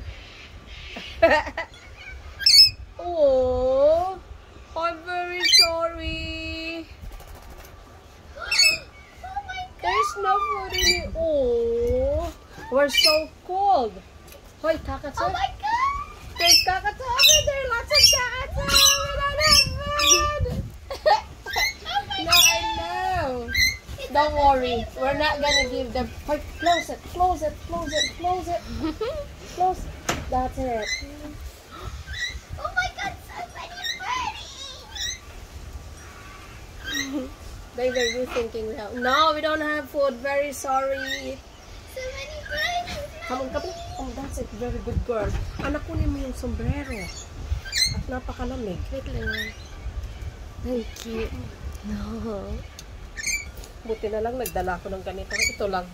oh, I'm very sorry. Oh my god. There's no food in it. Oh, we're so cold. Hoy, kakatsu. Oh my god. There's kakatsu over there. Lots of kakatsu. We don't have food. Oh my no, I know. Don't worry. We're not gonna give them. Close it. Close it. Close it. Close it. Close. That's it. Oh my god, so many birdies. They were you thinking we have. No, we don't have food. Very sorry. So many birdies. Come on, come on. Oh, that's it. Very good girl. Anak, kunin mo yung sombrero. At napakalamig. Wait lang. Thank you. No. Buti na lang, nagdala ko ng ganito. Ito lang.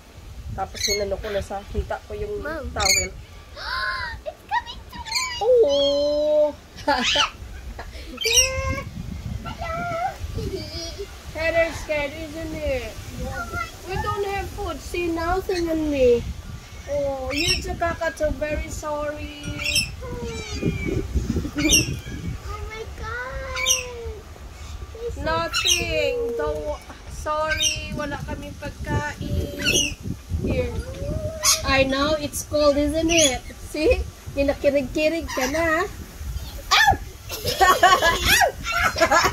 Tapos sinano ko na sa kita ko yung Ma'am. towel. Heather's scared, isn't it? We don't have food. See, nothing on me. Oh, you Kakatsu, very sorry. oh my god. Is Nothing. Don't, sorry, wala kami pagkain. Here. I know, it's cold, isn't it? See? Kinakirig-kirig ka na. Ow!